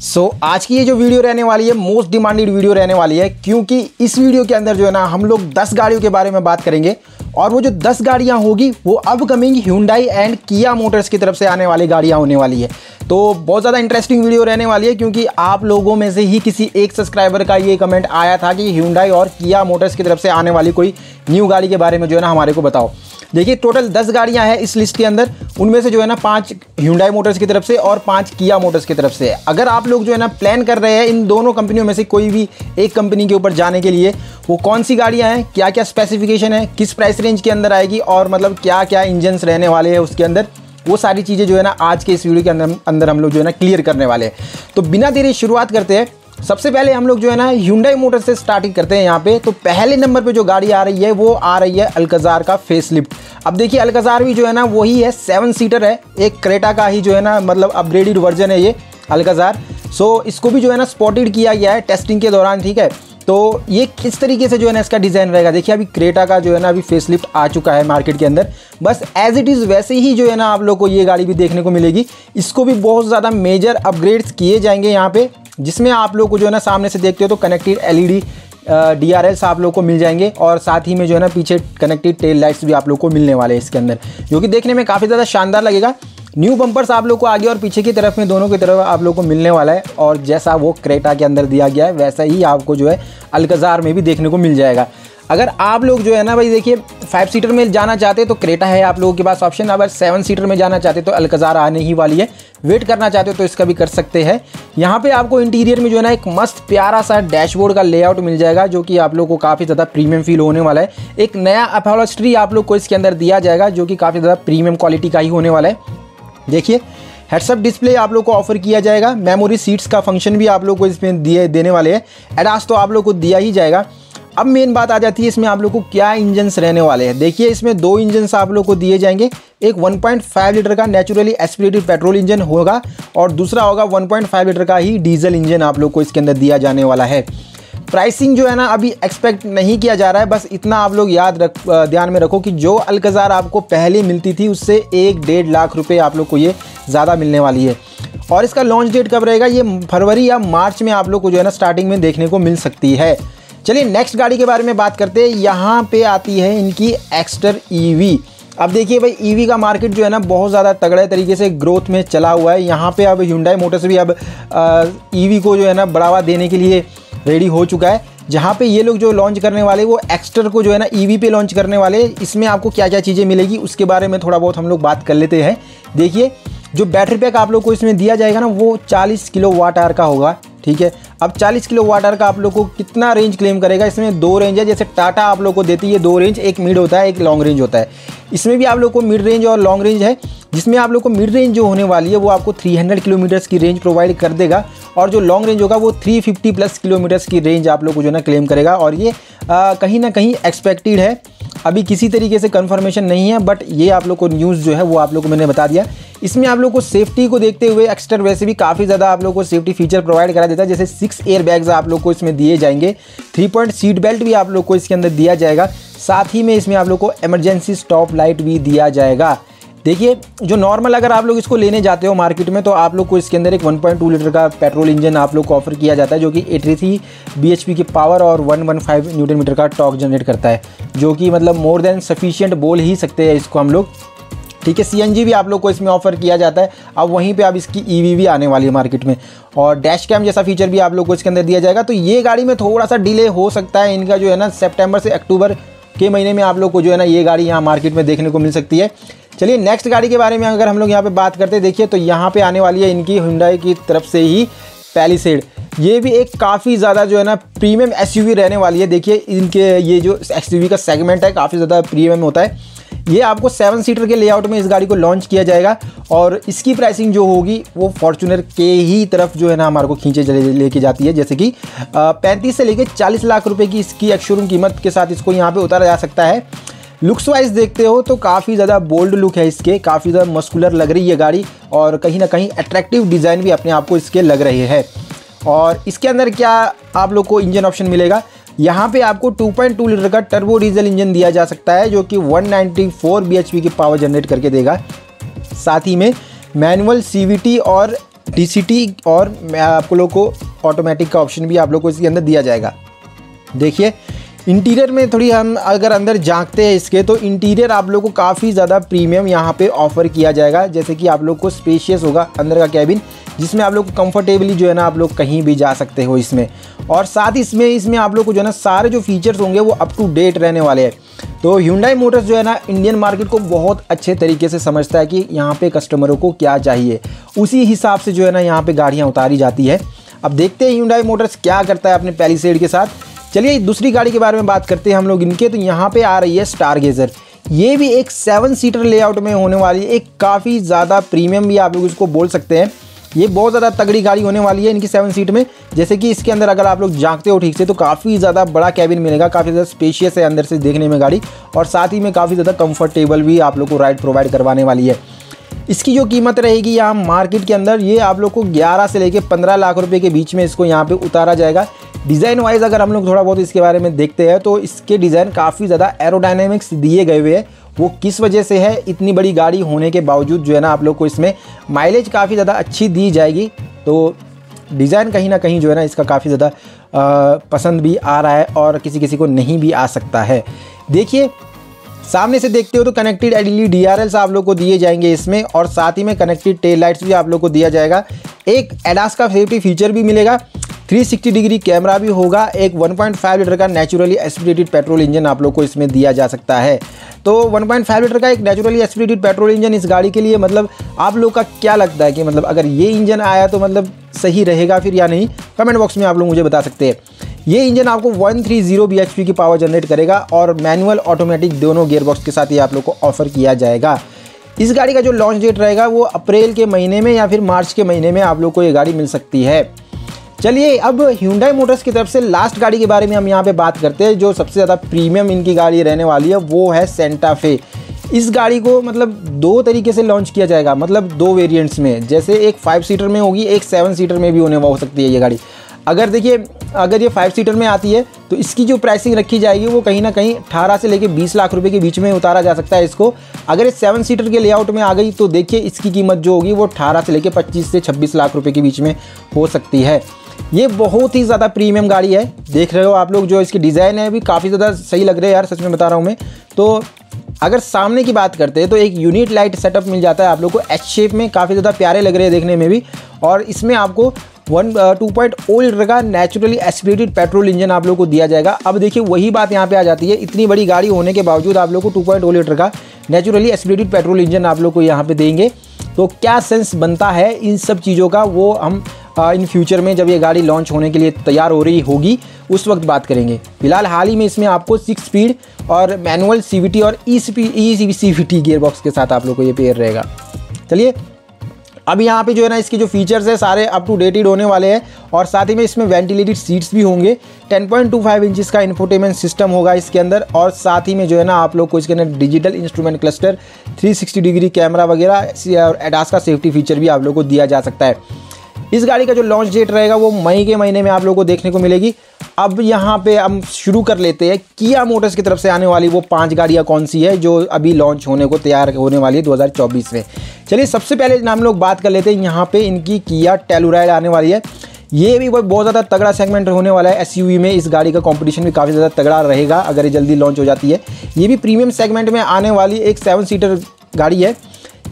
सो so, आज की ये जो वीडियो रहने वाली है मोस्ट डिमांडेड वीडियो रहने वाली है क्योंकि इस वीडियो के अंदर जो है ना हम लोग 10 गाड़ियों के बारे में बात करेंगे और वो जो 10 गाड़ियाँ होगी वो upcoming Hyundai and Kia Motors की तरफ़ से आने वाली गाड़ियाँ होने वाली है। तो बहुत ज़्यादा इंटरेस्टिंग वीडियो रहने वाली है क्योंकि आप लोगों में से ही किसी एक सब्सक्राइबर का ये कमेंट आया था कि ह्यूंडाई और किया मोटर्स की तरफ़ से आने वाली कोई न्यू गाड़ी के बारे में जो है ना हमारे को बताओ। देखिए टोटल दस गाड़ियाँ हैं इस लिस्ट के अंदर। उनमें से जो है ना, पाँच ह्यूंडाई मोटर्स की तरफ़ से और पाँच किया मोटर्स की तरफ़ से अगर आप लोग जो है ना प्लान कर रहे हैं इन दोनों कंपनियों में से कोई भी एक कंपनी के ऊपर जाने के लिए, वो कौन सी गाड़ियाँ हैं क्या क्या स्पेसिफिकेशन है, किस प्राइस रेंज के अंदर आएगी और मतलब क्या क्या इंजन्स रहने वाले हैं उसके अंदर, वो सारी चीज़ें जो है ना, आज के इस वीडियो के अंदर अंदर हम लोग जो है ना क्लियर करने वाले हैं। तो बिना देरी शुरुआत करते हैं सबसे पहले हम लोग जो है ना ह्यूंडई मोटर से स्टार्टिंग करते हैं यहाँ पे। तो पहले नंबर पे जो गाड़ी आ रही है, वो आ रही है अल्कजार का फेस लिफ्ट अब देखिए अल्कजार भी जो है ना, वही है सेवन सीटर है। एक क्रेटा का ही जो है ना मतलब अपग्रेडेड वर्जन है ये अल्कजार सो इसको भी जो है ना स्पॉटेड किया गया है टेस्टिंग के दौरान, ठीक है? तो ये किस तरीके से जो है ना इसका डिज़ाइन रहेगा? देखिए, अभी क्रेटा का जो है ना, अभी फेसलिफ्ट आ चुका है मार्केट के अंदर। बस एज इट इज़ वैसे ही जो है ना आप लोग को ये गाड़ी भी देखने को मिलेगी। इसको भी बहुत ज़्यादा मेजर अपग्रेड्स किए जाएँगे यहाँ पे। जिसमें आप लोग को जो है ना सामने से देखते हो तो कनेक्टेड एलईडी डी आर आप लोग को मिल जाएँगे और साथ ही में जो है ना पीछे कनेक्टेड टेल लाइट्स भी आप लोग को मिलने वाले हैं इसके अंदर, जो कि देखने में काफ़ी ज़्यादा शानदार लगेगा। न्यू बम्पर्स आप लोग को आगे और पीछे की तरफ़ में, दोनों की तरफ़ आप लोग को मिलने वाला है और जैसा वो क्रेटा के अंदर दिया गया है, वैसा ही आपको जो है अलकजार में भी देखने को मिल जाएगा। अगर आप लोग जो है ना भाई, देखिए फाइव सीटर में जाना चाहते तो क्रेटा है आप लोगों के पास ऑप्शन अगर सेवन सीटर में जाना चाहते तो अलकजार आने ही वाली है। वेट करना चाहते हो तो इसका भी कर सकते हैं। यहाँ पे आपको इंटीरियर में जो है ना एक मस्त प्यारा सा डैशबोर्ड का लेआउट मिल जाएगा, जो कि आप लोग को काफ़ी ज़्यादा प्रीमियम फील होने वाला है। एक नया अपॉलस्ट्री आप लोग को इसके अंदर दिया जाएगा, जो कि काफ़ी ज़्यादा प्रीमियम क्वालिटी का ही होने वाला है। देखिए हेडसअप डिस्प्ले आप लोग को ऑफ़र किया जाएगा। मेमोरी सीट्स का फ़ंक्शन भी आप लोग को इसमें दिए, देने वाले हैं। एडास तो आप लोग को दिया ही जाएगा। अब मेन बात आ जाती है इसमें आप लोग को क्या इंजन्स रहने वाले हैं। देखिए, इसमें दो इंजन्स आप लोग को दिए जाएँगे। एक 1.5 लीटर का नेचुरली एस्पिरेटेड पेट्रोल इंजन होगा और दूसरा होगा 1.5 लीटर का ही डीजल इंजन आप लोग को इसके अंदर दिया जाने वाला है। प्राइसिंग जो है ना, अभी एक्सपेक्ट नहीं किया जा रहा है, बस इतना आप लोग याद रख ध्यान में रखो कि जो अलकजार आपको पहले मिलती थी, उससे एक डेढ़ लाख रुपये आप लोग को ये ज़्यादा मिलने वाली है। और इसका लॉन्च डेट कब रहेगा, ये फरवरी या मार्च में आप लोग को जो है ना स्टार्टिंग में देखने को मिल सकती है। चलिए नेक्स्ट गाड़ी के बारे में बात करते हैं। यहाँ पे आती है इनकी एक्स्टर ईवी अब देखिए भाई ईवी का मार्केट जो है ना, बहुत ज़्यादा तगड़े तरीके से ग्रोथ में चला हुआ है। यहाँ पे अब हुंडई मोटर्स भी अब ईवी को जो है ना, बढ़ावा देने के लिए रेडी हो चुका है। जहाँ पे ये लोग जो लॉन्च करने वाले, वो एक्स्टर को जो है ना ईवी पे लॉन्च करने वाले, इसमें आपको क्या क्या चीज़ें मिलेगी, उसके बारे में थोड़ा बहुत हम लोग बात कर लेते हैं। देखिए, जो बैटरी पैक आप लोग को इसमें दिया जाएगा ना, वो 40 किलो वाट आर का होगा। ठीक है? अब 40 किलो वाट आर का आप लोग को कितना रेंज क्लेम करेगा? इसमें दो रेंज है, जैसे टाटा आप लोग को देती है दो रेंज एक मिड होता है, एक लॉन्ग रेंज होता है। इसमें भी आप लोग को मिड रेंज और लॉन्ग रेंज है, जिसमें आप लोग को मिड रेंज जो होने वाली है, वो आपको 300 किलोमीटर्स की रेंज प्रोवाइड कर देगा। और जो लॉन्ग रेंज होगा वो 350 प्लस किलोमीटर्स की रेंज आप लोग को जो है ना क्लेम करेगा। और ये आ, कहीं ना कहीं एक्सपेक्टेड है। अभी किसी तरीके से कंफर्मेशन नहीं है बट ये आप लोग को न्यूज़ जो है वो आप लोग को मैंने बता दिया। इसमें आप लोग को सेफ्टी को देखते हुए एक्स्ट्रा वैसे भी काफ़ी ज़्यादा आप लोग को सेफ्टी फीचर प्रोवाइड करा देता है जैसे सिक्स एयर बैग्स आप लोग को इसमें दिए जाएँगे। थ्री पॉइंट सीट बेल्ट भी आप लोग को इसके अंदर दिया जाएगा। साथ ही में इसमें आप लोग को इमरजेंसी स्टॉप लाइट भी दिया जाएगा। देखिए, जो नॉर्मल अगर आप लोग इसको लेने जाते हो मार्केट में तो आप लोग को इसके अंदर एक 1.2 लीटर का पेट्रोल इंजन आप लोग को ऑफ़र किया जाता है, जो कि 83 bhp की पावर और 115 न्यूटन मीटर का टॉक जनरेट करता है, जो कि मतलब मोर देन सफिशियंट बोल ही सकते हैं इसको हम लोग। ठीक है सीएनजी भी आप लोग को इसमें ऑफ़र किया जाता है। अब वहीं पे अब इसकी ई भी आने वाली है मार्केट में। और डैश कैम जैसा फीचर भी आप लोग को इसके अंदर दिया जाएगा। तो ये गाड़ी में थोड़ा सा डिले हो सकता है इनका, जो है ना सेप्टेम्बर से अक्टूबर के महीने में आप लोग को जो है ना, ये गाड़ी यहाँ मार्केट में देखने को मिल सकती है। चलिए नेक्स्ट गाड़ी के बारे में अगर हम लोग यहाँ पे बात करते हैं, देखिए तो यहाँ पे आने वाली है इनकी हुंडाई की तरफ़ से ही पैलीसेड ये भी एक काफ़ी ज़्यादा जो है ना प्रीमियम एसयूवी रहने वाली है। देखिए, इनके ये जो एसयूवी का सेगमेंट है, काफ़ी ज़्यादा प्रीमियम होता है। ये आपको सेवन सीटर के लेआउट में इस गाड़ी को लॉन्च किया जाएगा और इसकी प्राइसिंग जो होगी, वो फॉर्चुनर के ही तरफ़ जो है ना हमारे को खींचे लेके जाती है। जैसे कि पैंतीस से लेके चालीस लाख रुपए की इसकी एक शोरूम कीमत के साथ इसको यहाँ पे उतारा जा सकता है। लुक्स वाइज देखते हो तो काफ़ी ज़्यादा बोल्ड लुक है इसके, काफ़ी ज़्यादा मस्कुलर लग रही है गाड़ी और कहीं ना कहीं अट्रैक्टिव डिज़ाइन भी अपने आप को इसके लग रहे हैं। और इसके अंदर क्या आप लोग को इंजन ऑप्शन मिलेगा? यहाँ पे आपको 2.2 लीटर का टर्बो डीजल इंजन दिया जा सकता है जो कि 194 bhp की पावर जनरेट करके देगा। साथ ही में मैनुअल सी और टी और आप लोग को ऑटोमेटिक का ऑप्शन भी आप लोग को इसके अंदर दिया जाएगा। देखिए इंटीरियर में थोड़ी हम अगर अंदर झांकते हैं इसके तो इंटीरियर आप लोग को काफ़ी ज़्यादा प्रीमियम यहाँ पे ऑफ़र किया जाएगा। जैसे कि आप लोग को स्पेशियस होगा अंदर का कैबिन जिसमें आप लोग को कंफर्टेबली जो है ना आप लोग कहीं भी जा सकते हो इसमें। और साथ इसमें इसमें आप लोग को जो है ना सारे जो फीचर्स होंगे वो अप टू डेट रहने वाले हैं। तो ह्यूंडाई मोटर्स जो है ना इंडियन मार्केट को बहुत अच्छे तरीके से समझता है कि यहाँ पे कस्टमरों को क्या चाहिए। उसी हिसाब से जो है ना यहाँ पे गाड़ियाँ उतारी जाती है। अब देखते हैं ह्यूंडाई मोटर्स क्या करता है अपने पैलीसेड के साथ। चलिए, दूसरी गाड़ी के बारे में बात करते हैं हम लोग इनके। तो यहाँ पे आ रही है स्टार गेजर ये भी एक सेवन सीटर लेआउट में होने वाली है। एक काफ़ी ज़्यादा प्रीमियम भी आप लोग इसको बोल सकते हैं। ये बहुत ज़्यादा तगड़ी गाड़ी होने वाली है इनकी सेवन सीट में। जैसे कि इसके अंदर अगर आप लोग झांकते हो ठीक से तो काफ़ी ज़्यादा बड़ा कैबिन मिलेगा। काफ़ी ज़्यादा स्पेशियस है अंदर से देखने में गाड़ी। और साथ ही में काफ़ी ज़्यादा कंफर्टेबल भी आप लोग को राइड प्रोवाइड करवाने वाली है। इसकी जो कीमत रहेगी यहाँ मार्केट के अंदर, ये आप लोग को 11 से लेके 15 लाख रुपए के बीच में इसको यहाँ पे उतारा जाएगा। डिज़ाइन वाइज अगर हम लोग थोड़ा बहुत इसके बारे में देखते हैं तो इसके डिज़ाइन काफ़ी ज़्यादा एरोडाइनमिक्स दिए गए हुए हैं। वो किस वजह से है? इतनी बड़ी गाड़ी होने के बावजूद जो है ना, आप लोग को इसमें माइलेज काफ़ी ज़्यादा अच्छी दी जाएगी। तो डिज़ाइन कहीं ना कहीं जो है ना, इसका काफ़ी ज़्यादा पसंद भी आ रहा है और किसी किसी को नहीं भी आ सकता है। देखिए, सामने से देखते हो तो connected L D R Ls आप लोग को दिए जाएँगे इसमें और साथ ही में कनेक्टेड टेल लाइट्स भी आप लोग को दिया जाएगा। एक एडास का सेफ्टी फीचर भी मिलेगा। 360 डिग्री कैमरा भी होगा। एक 1.5 लीटर का नेचुरली एस्पिरेटेड पेट्रोल इंजन आप लोग को इसमें दिया जा सकता है। तो 1.5 लीटर का एक नेचुरली एस्पिरेटेड पेट्रोल इंजन इस गाड़ी के लिए मतलब आप लोग का क्या लगता है कि मतलब अगर ये इंजन आया तो मतलब सही रहेगा फिर या नहीं? कमेंट बॉक्स में आप लोग मुझे बता सकते हैं। ये इंजन आपको 130 थ्री की पावर जनरेट करेगा और मैनुअल ऑटोमेटिक दोनों गियरबॉक्स के साथ ये आप लोग को ऑफ़र किया जाएगा। इस गाड़ी का जो लॉन्च डेट रहेगा वो अप्रैल के महीने में या फिर मार्च के महीने में आप लोग को ये गाड़ी मिल सकती है। चलिए, अब Hyundai मोटर्स की तरफ़ से लास्ट गाड़ी के बारे में हम यहाँ पे बात करते हैं, जो सबसे ज़्यादा प्रीमियम इनकी गाड़ी रहने वाली है, वो है सेंटा फे इस गाड़ी को मतलब दो तरीके से लॉन्च किया जाएगा मतलब दो वेरिएंट्स में। जैसे एक फाइव सीटर में होगी, एक सेवन सीटर में भी होने हो सकती है ये गाड़ी। अगर देखिए, अगर ये फाइव सीटर में आती है तो इसकी जो प्राइसिंग रखी जाएगी, वो कहीं ना कहीं अठारह से लेकर बीस लाख रुपए के बीच में उतारा जा सकता है इसको। अगर ये सेवन सीटर के लेआउट में आ गई तो देखिए इसकी कीमत जो होगी, वो अठारह से लेकर पच्चीस से छब्बीस लाख रुपए के बीच में हो सकती है। ये बहुत ही ज़्यादा प्रीमियम गाड़ी है। देख रहे हो आप लोग जो इसकी डिज़ाइन है, भी काफ़ी ज़्यादा सही लग रहे हैं यार, सच में बता रहा हूँ मैं। तो अगर सामने की बात करते हैं तो एक यूनिट लाइट सेटअप मिल जाता है आप लोग को। एच शेप में काफ़ी ज़्यादा प्यारे लग रहे हैं देखने में भी। और इसमें आपको one two point O litre का नेचुरली एस्पिरेटेड पेट्रोल इंजन आप लोग को दिया जाएगा। अब देखिए, वही बात यहाँ पे आ जाती है। इतनी बड़ी गाड़ी होने के बावजूद आप लोग को टू पॉइंट ओ लीटर का नेचुरली एस्पिरेटेड पेट्रोल इंजन आप लोग को यहाँ पे देंगे। तो क्या सेंस बनता है इन सब चीज़ों का, वो हम इन फ्यूचर में जब ये गाड़ी लॉन्च होने के लिए तैयार हो रही होगी, उस वक्त बात करेंगे। फ़िलहाल हाल ही में इसमें आपको सिक्स स्पीड और मैनुअल सीवीटी और E C T gear box के साथ आप लोग को ये पेयर रहेगा। चलिए, अब यहाँ पे जो है ना, इसके जो फीचर्स है, सारे अप टू डेटेड होने वाले हैं और साथ ही में इसमें वेंटिलेटेड सीट्स भी होंगे। 10.25 इंचेस का इन्फोटेनमेंट सिस्टम होगा इसके अंदर और साथ ही में जो है ना, आप लोग को इसके अंदर digital instrument cluster 360 degree camera वगैरह और एडास का सेफ्टी फीचर भी आप लोग को दिया जा सकता है। इस गाड़ी का जो लॉन्च डेट रहेगा वो मई के महीने में आप लोगों को देखने को मिलेगी। अब यहाँ पे हम शुरू कर लेते हैं। किया मोटर्स की तरफ़ से आने वाली वो पाँच गाड़ियाँ कौन सी है, जो अभी लॉन्च होने को तैयार होने वाली है 2024 में। चलिए, सबसे पहले हम लोग बात कर लेते हैं यहाँ पे इनकी किया टेलुराइड आने वाली है। ये भी बहुत ज़्यादा तगड़ा सेगमेंट होने वाला है SUV में। इस गाड़ी का कंपटीशन भी काफ़ी ज़्यादा तगड़ा रहेगा, अगर ये जल्दी लॉन्च हो जाती है। ये भी प्रीमियम सेगमेंट में आने वाली एक सेवन सीटर गाड़ी है।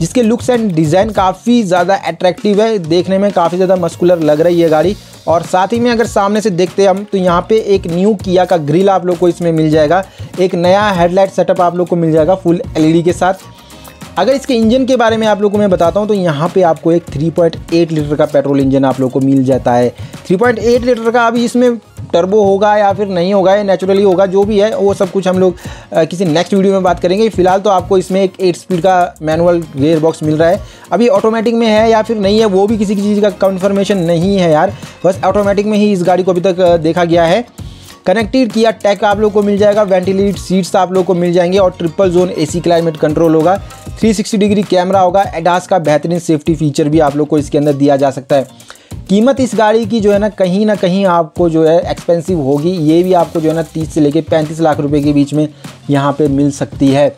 जिसके लुक्स एंड डिज़ाइन काफ़ी ज़्यादा अट्रैक्टिव है। देखने में काफ़ी ज़्यादा मस्कुलर लग रही है गाड़ी। और साथ ही में अगर सामने से देखते हम तो यहाँ पे एक न्यू किया का ग्रिल आप लोग को इसमें मिल जाएगा। एक नया हेडलाइट सेटअप आप लोग को मिल जाएगा फुल एलईडी के साथ। अगर इसके इंजन के बारे में आप लोग को मैं बताता हूँ तो यहाँ पे आपको एक 3.8 लीटर का पेट्रोल इंजन आप लोग को मिल जाता है। 3.8 लीटर का अभी इसमें टर्बो होगा या फिर नहीं होगा, या नेचुरली होगा, जो भी है, वो सब कुछ हम लोग किसी नेक्स्ट वीडियो में बात करेंगे। फ़िलहाल तो आपको इसमें एक एट स्पीड का मैनुअल गेयर बॉक्स मिल रहा है। अभी ऑटोमेटिक में है या फिर नहीं है, वो भी किसी चीज़ का कन्फर्मेशन नहीं है यार। बस ऑटोमेटिक में ही इस गाड़ी को अभी तक देखा गया है। कनेक्टेड किया टैक आप लोग को मिल जाएगा। वेंटिलेटेड सीट्स आप लोग को मिल जाएँगे और triple zone AC climate control होगा। 360 डिग्री कैमरा होगा। एडास का बेहतरीन सेफ्टी फीचर भी आप लोग को इसके अंदर दिया जा सकता है। कीमत इस गाड़ी की जो है ना, कहीं ना कहीं आपको जो है एक्सपेंसिव होगी। ये भी आपको जो है ना, तीस से लेकर पैंतीस लाख रुपए के बीच में यहाँ पे मिल सकती है।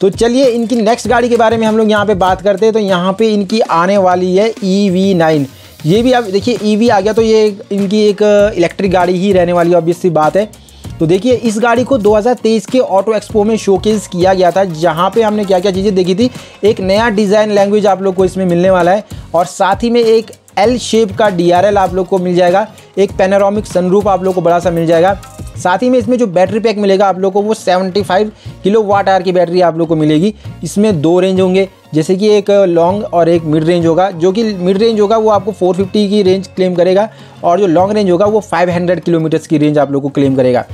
तो चलिए, इनकी नेक्स्ट गाड़ी के बारे में हम लोग यहाँ पे बात करते हैं। तो यहाँ पे इनकी आने वाली है ई वी नाइन ये भी अब देखिए ईवी आ गया तो ये इनकी एक इलेक्ट्रिक गाड़ी ही रहने वाली ऑब्वियस सी बात है। तो देखिए, इस गाड़ी को 2023 के ऑटो एक्सपो में शोकेस किया गया था, जहाँ पे हमने क्या क्या चीज़ें देखी थी। एक नया डिज़ाइन लैंग्वेज आप लोग को इसमें मिलने वाला है और साथ ही में एक एल शेप का DRL आप लोग को मिल जाएगा। एक पेनारोमिक सनरूफ आप लोग को बड़ा सा मिल जाएगा। साथ ही में इसमें जो बैटरी पैक मिलेगा आप लोग को, वो 75 किलो वाट आर की बैटरी आप लोग को मिलेगी। इसमें दो रेंज होंगे, जैसे कि एक लॉन्ग और एक मिड रेंज होगा। जो कि मिड रेंज होगा, वो आपको 450 की रेंज क्लेम करेगा और जो लॉन्ग रेंज होगा, वो 500 किलोमीटर्स की रेंज आप लोग को क्लेम करेगा।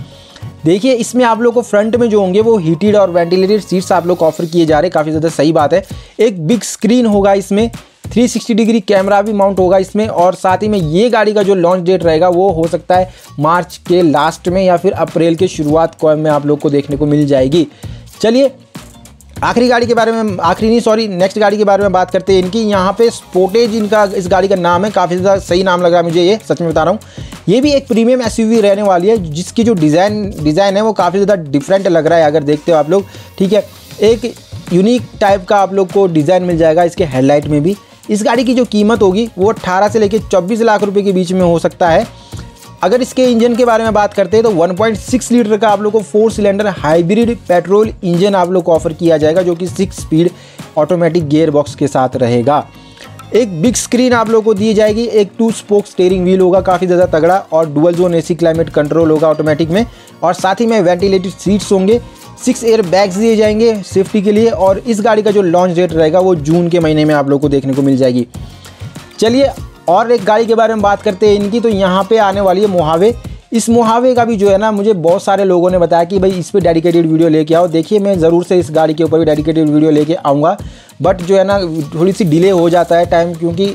देखिए, इसमें आप लोग को फ्रंट में जो होंगे, वो हीटेड और वेंटिलेटेड सीट्स आप लोग को ऑफ़र किए जा रहे काफ़ी ज़्यादा सही बात है। एक बिग स्क्रीन होगा इसमें। 360 डिग्री कैमरा भी माउंट होगा इसमें और साथ ही में ये गाड़ी का जो लॉन्च डेट रहेगा, वो हो सकता है मार्च के लास्ट में या फिर अप्रैल के शुरुआत में आप लोग को देखने को मिल जाएगी। चलिए, आखिरी गाड़ी के बारे में, आखिरी नहीं सॉरी नेक्स्ट गाड़ी के बारे में बात करते हैं इनकी। यहाँ पे स्पोर्टेज इनका इस गाड़ी का नाम है, काफ़ी ज़्यादा सही नाम लग रहा है मुझे ये, सच में बता रहा हूँ। ये भी एक प्रीमियम एसयूवी रहने वाली है, जिसकी जो डिज़ाइन डिज़ाइन है वो काफ़ी ज़्यादा डिफरेंट लग रहा है, अगर देखते हो आप लोग। ठीक है, एक यूनिक टाइप का आप लोग को डिज़ाइन मिल जाएगा इसके हेडलाइट में भी। इस गाड़ी की जो कीमत होगी वो 18 से लेकर 24 लाख रुपए के बीच में हो सकता है। अगर इसके इंजन के बारे में बात करते हैं तो 1.6 लीटर का आप लोग को four cylinder hybrid petrol engine आप लोग को ऑफ़र किया जाएगा, जो कि six speed automatic gear box के साथ रहेगा। एक बिग स्क्रीन आप लोग को दी जाएगी, एक टू स्पोक स्टेयरिंग व्हील होगा, काफ़ी ज़्यादा तगड़ा, और dual zone AC climate control होगा ऑटोमेटिक में, और साथ ही में वेंटिलेटेड सीट्स होंगे सिक्स एयर बैग्स दिए जाएँगे सेफ्टी के लिए और इस गाड़ी का जो लॉन्च डेट रहेगा वो जून के महीने में आप लोग को देखने को मिल जाएगी। चलिए और एक गाड़ी के बारे में बात करते हैं इनकी तो यहाँ पे आने वाली है मोहावे। इस मुहावे का भी जो है ना, मुझे बहुत सारे लोगों ने बताया कि भाई इस पर डेडिकेटेड वीडियो लेके आओ। देखिए, मैं ज़रूर से इस गाड़ी के ऊपर भी डेडिकेटेड वीडियो लेके आऊँगा बट जो है ना, थोड़ी सी डिले हो जाता है टाइम क्योंकि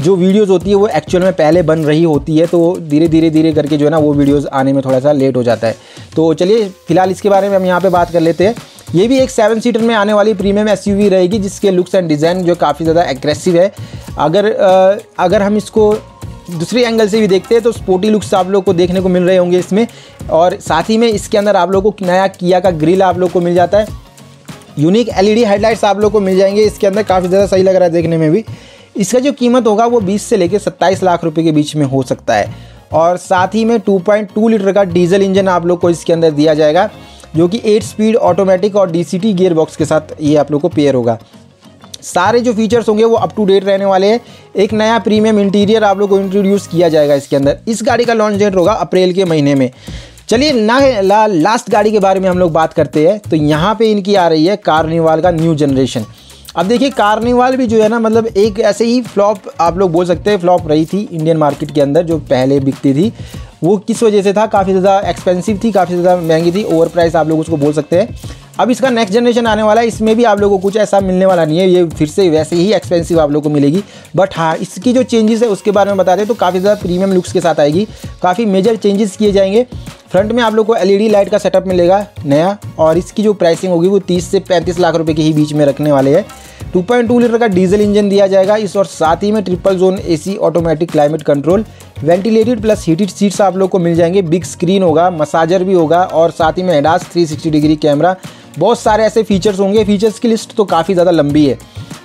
जो वीडियोज़ होती है, वो एक्चुअल में पहले बन रही होती है तो धीरे धीरे धीरे करके जो है ना, वो वीडियोज़ आने में थोड़ा सा लेट हो जाता है। तो चलिए, फ़िलहाल इसके बारे में हम यहाँ पर बात कर लेते हैं। ये भी एक सेवन सीटर में आने वाली प्रीमियम एसयूवी रहेगी, जिसके लुक्स एंड डिज़ाइन जो काफ़ी ज़्यादा एग्रेसिव है। अगर अगर हम इसको दूसरी एंगल से भी देखते हैं तो स्पोर्टी लुक्स आप लोग को देखने को मिल रहे होंगे इसमें। और साथ ही में इसके अंदर आप लोग को नया किया का ग्रिल आप लोग को मिल जाता है। यूनिक एलईडी हेडलाइट्स आप लोग को मिल जाएँगे इसके अंदर, काफ़ी ज़्यादा सही लग रहा है देखने में भी। इसका जो कीमत होगा वो 20 से लेकर 27 लाख रुपए के बीच में हो सकता है। और साथ ही में 2.2 लीटर का डीजल इंजन आप लोग को इसके अंदर दिया जाएगा जो कि 8 स्पीड ऑटोमेटिक और डीसीटी गियर बॉक्स के साथ ये आप लोग को पेयर होगा। सारे जो फीचर्स होंगे वो अप टू डेट रहने वाले हैं। एक नया प्रीमियम इंटीरियर आप लोग को इंट्रोड्यूस किया जाएगा इसके अंदर। इस गाड़ी का लॉन्च डेट होगा अप्रैल के महीने में। चलिए ना ला, लास्ट गाड़ी के बारे में हम लोग बात करते हैं। तो यहाँ पे इनकी आ रही है कार्निवाल का न्यू जनरेशन अब देखिए कार्निवाल भी जो है ना मतलब एक ऐसे ही फ्लॉप आप लोग बोल सकते हैं फ्लॉप रही थी इंडियन मार्केट के अंदर जो पहले बिकती थी। वो किस वजह से था? काफ़ी ज़्यादा एक्सपेंसिव थी, काफ़ी ज़्यादा महँगी थी ओवर प्राइस आप लोग उसको बोल सकते हैं। अब इसका नेक्स्ट जनरेशन आने वाला है, इसमें भी आप लोगों को कुछ ऐसा मिलने वाला नहीं है, ये फिर से वैसे ही एक्सपेंसिव आप लोगों को मिलेगी। बट हाँ इसकी जो चेंजेस है, उसके बारे में बता दें तो काफ़ी ज़्यादा प्रीमियम लुक्स के साथ आएगी। काफ़ी मेजर चेंजेस किए जाएँगे। फ्रंट में आप लोग को एलईडी लाइट का सेटअप मिलेगा नया, और इसकी जो प्राइसिंग होगी, वो 30 से 35 लाख रुपए के ही बीच में रखने वाले हैं। 2.2 लीटर का डीजल इंजन दिया जाएगा। इस और साथ ही में triple zone AC automatic climate control ventilated plus heated seats आप लोग को मिल जाएँगे। बिग स्क्रीन होगा मसाजर भी होगा और साथ ही में एडास 360 डिग्री कैमरा बहुत सारे ऐसे फीचर्स होंगे। फीचर्स की लिस्ट तो काफ़ी ज़्यादा लंबी है।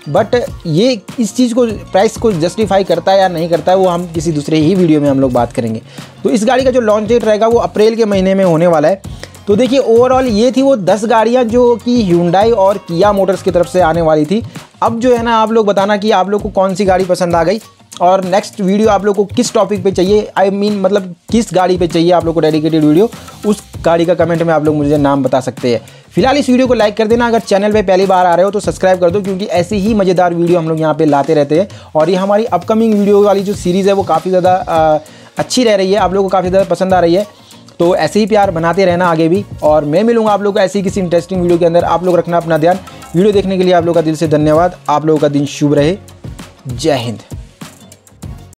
बट ये इस चीज़ को प्राइस को जस्टिफाई करता है या नहीं करता है, वो हम किसी दूसरे ही वीडियो में हम लोग बात करेंगे। तो इस गाड़ी का जो लॉन्च डेट रहेगा, वो अप्रैल के महीने में होने वाला है। तो देखिए ओवरऑल ये थी वो दस गाड़ियाँ जो कि ह्यूंडाई और किया मोटर्स की तरफ़ से आने वाली थी। अब जो है ना आप लोग बताना कि आप लोग को कौन सी गाड़ी पसंद आ गई और नेक्स्ट वीडियो आप लोग को किस टॉपिक पे चाहिए? आई I मीन mean, मतलब किस गाड़ी पे चाहिए आप लोग को डेडिकेटेड वीडियो उस गाड़ी का कमेंट में आप लोग मुझे नाम बता सकते हैं। फ़िलहाल इस वीडियो को लाइक कर देना। अगर चैनल पे पहली बार आ रहे हो तो सब्सक्राइब कर दो क्योंकि ऐसी ही मज़ेदार वीडियो हम लोग यहाँ पे लाते रहते हैं। और ये हमारी अपकमिंग वीडियो वाली जो सीरीज़ है वो काफ़ी ज़्यादा अच्छी रह रही है। आप लोगों को काफ़ी ज़्यादा पसंद आ रही है। तो ऐसे ही प्यार बनाते रहना आगे भी। और मैं मिलूँगा आप लोग को ऐसी किसी इंटरेस्टिंग वीडियो के अंदर। आप लोग रखना अपना ध्यान। वीडियो देखने के लिए आप लोग का दिल से धन्यवाद। आप लोगों का दिन शुभ रहे। जय हिंद।